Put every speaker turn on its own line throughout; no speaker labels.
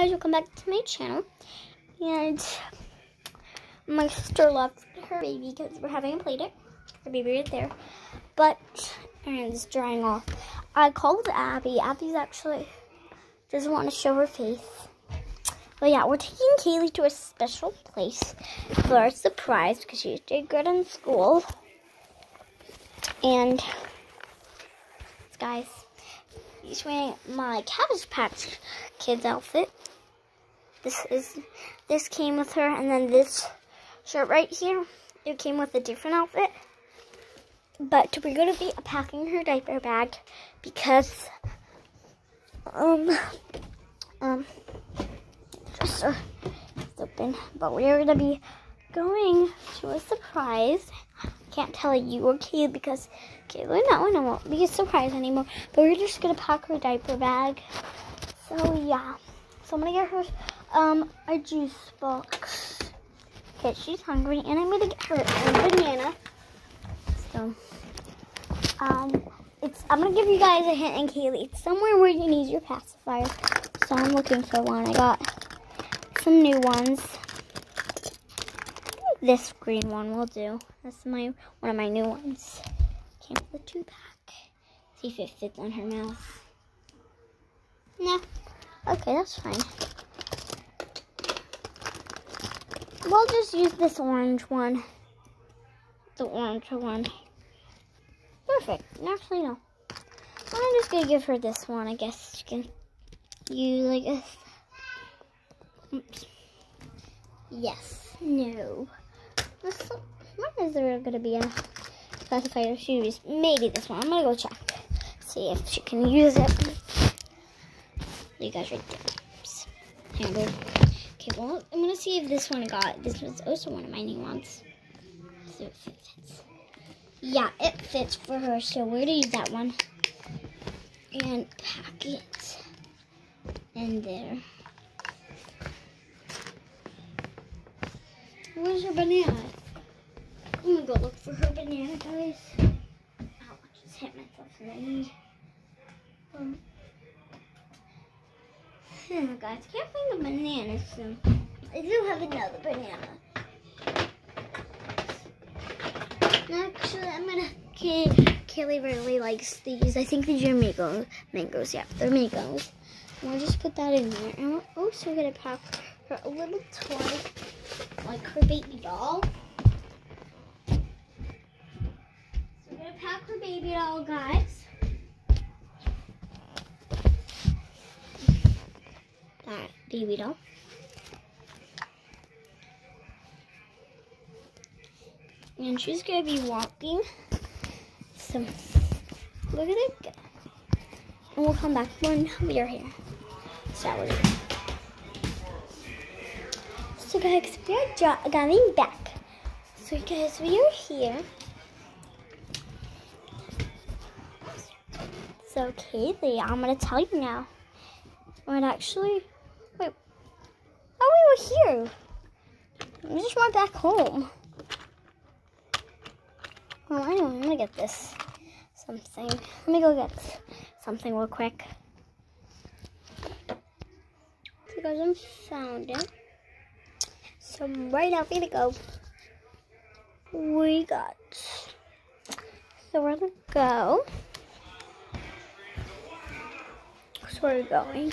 guys, welcome back to my channel. And my sister left her baby because we're having a play date. Her baby right there. But, and it's drying off. I called Abby. Abby's actually doesn't want to show her face. But yeah, we're taking Kayleigh to a special place for a surprise because she did good in school. And, guys, he's wearing my Cabbage Patch Kids outfit. This is this came with her, and then this shirt right here, it came with a different outfit. But we're gonna be packing her diaper bag because um um dresser is open. But we're gonna be going to a surprise. I can't tell you or Kayleigh because Kayleigh no, it won't be a surprise anymore. But we're just gonna pack her diaper bag. So yeah. So I'm gonna get her um a juice box. Okay, she's hungry and I'm gonna get her a banana. So um it's I'm gonna give you guys a hint and Kayleigh. It's somewhere where you need your pacifier. So I'm looking for one. I got some new ones. This green one will do. That's my one of my new ones. Came with a two pack. See if it fits on her mouth. No. Okay, that's fine. We'll just use this orange one. The orange one. Perfect. Actually, no. I'm just gonna give her this one. I guess she can use like a. Oops. Yes. No. This, is there gonna be a classifier shoes? Maybe this one. I'm gonna go check. See if she can use it. You guys right there. Oops. Handle. Okay, well, I'm gonna see if this one got. This was also one of my new ones. So it fits. Yeah, it fits for her. So we're gonna use that one and pack it in there. Where's her banana? I'm gonna go look for her banana, guys. Ow, I just hit myself in the knee. Um, oh, guys, can't find the banana, so I do have another banana. Actually, I'm gonna. Kay, Kayleigh really likes these. I think these are mango, mangoes. Yeah, they're mangoes. We'll just put that in there. And we're also gonna pack her a little toy, like her baby doll. So we're gonna pack her baby doll, guys. Baby doll. and she's gonna be walking. So look at it. And we'll come back when we are here. Saturday. So guys, we are coming back. So guys, we are here. So Kayleigh, I'm gonna tell you now. What actually, wait, oh, we were here. We just went back home. Well, I'm gonna get this something. Let me go get something real quick. Because I found it. So right now, gonna go. We got. So we're gonna go. So we're going.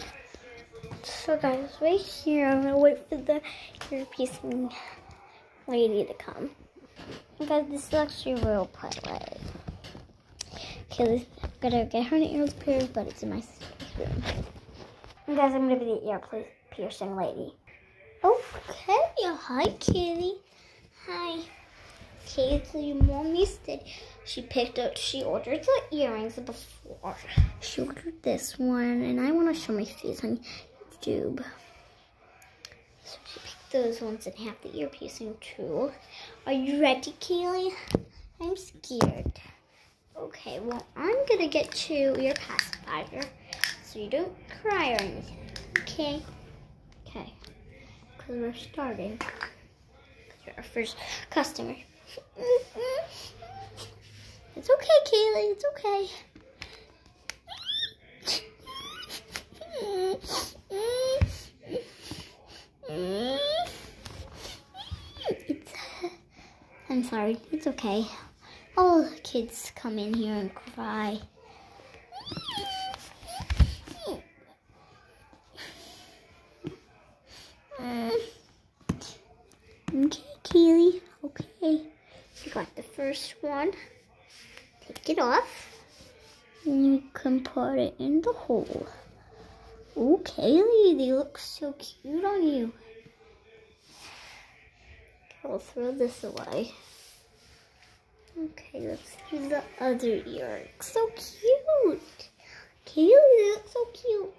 So guys, right here, I'm gonna wait for the earpiece lady to come. Guys, this is actually real play. Okay, I'm gonna get her an ear pierced, but it's in my sister's room. Guys, I'm gonna be the ear piercing lady. Okay, hi Kitty. Hi. Kayleigh, mommy said she picked up, she ordered the earrings before. She ordered this one, and I want to show my face YouTube. So she picked those ones and have the ear piercing too. Are you ready, Kayleigh? I'm scared. Okay, well, I'm gonna get you your pacifier so you don't cry or anything. Okay? Okay. Because we're starting. You're our first customer. It's okay, Kayleigh. It's okay. Sorry. It's okay. All the kids come in here and cry. Uh, okay, Keely. Okay. You got the first one. Take it off. And you can put it in the hole. Oh, Kayleigh, they look so cute on you. I'll throw this away. Okay, let's do the other ear. So cute. They look so cute.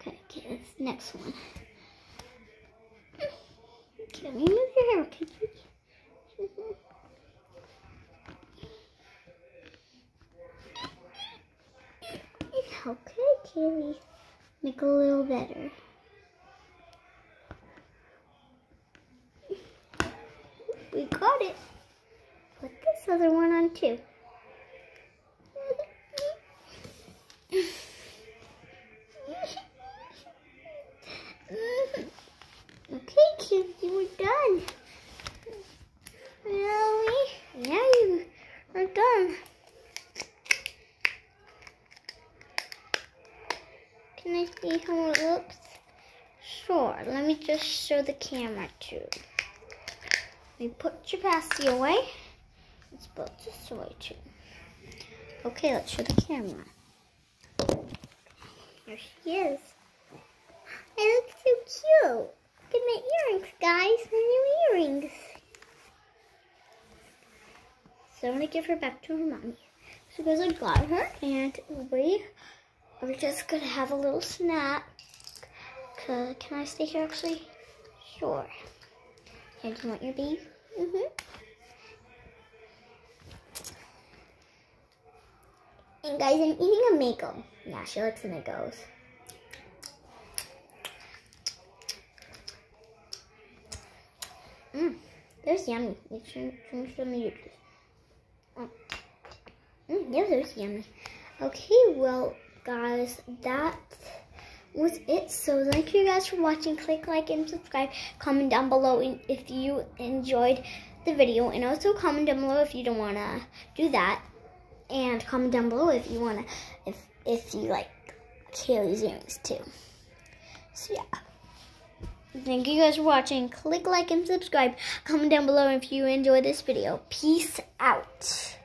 Okay, okay, this next one. Let me move your hair, okay? Okay, Kayleigh. Make a little better. We got it. Put this other too. Okay, kids, you were done. Really? Yeah, you are done. Can I see how it looks? Sure, let me just show the camera too. Let me put your passy away. Let's put this away too. Okay, let's show the camera. There she is. I look so cute. Look at my earrings, guys. My new earrings. So I'm gonna give her back to her mommy. So guys, I got her, and we are just gonna have a little snack. Can I stay here actually? Sure. Do you want your beef? Mm-hmm. And guys, I'm eating a Mako. Yeah, she likes Makos. Mmm, there's yummy. From the oh. Mmm, yeah, there's yummy. Okay, well, guys, that was it. So thank you guys for watching. Click like and subscribe. Comment down below if you enjoyed the video. And also comment down below if you don't want to do that. And comment down below if you want to, if, if you like Kayleigh's earrings too. So yeah. Thank you guys for watching. Click like and subscribe. Comment down below if you enjoyed this video. Peace out.